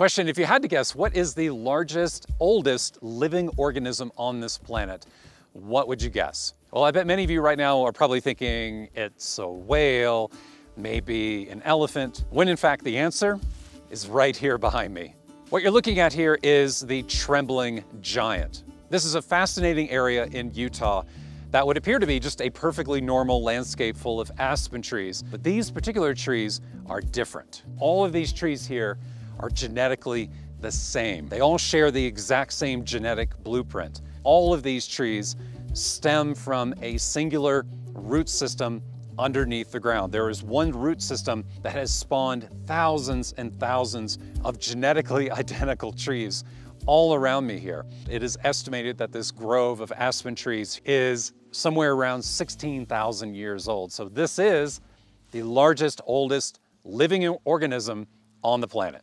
Question, if you had to guess, what is the largest, oldest living organism on this planet? What would you guess? Well, I bet many of you right now are probably thinking it's a whale, maybe an elephant, when in fact the answer is right here behind me. What you're looking at here is the trembling giant. This is a fascinating area in Utah that would appear to be just a perfectly normal landscape full of aspen trees. But these particular trees are different. All of these trees here are genetically the same. They all share the exact same genetic blueprint. All of these trees stem from a singular root system underneath the ground. There is one root system that has spawned thousands and thousands of genetically identical trees all around me here. It is estimated that this grove of aspen trees is somewhere around 16,000 years old. So this is the largest, oldest living organism on the planet.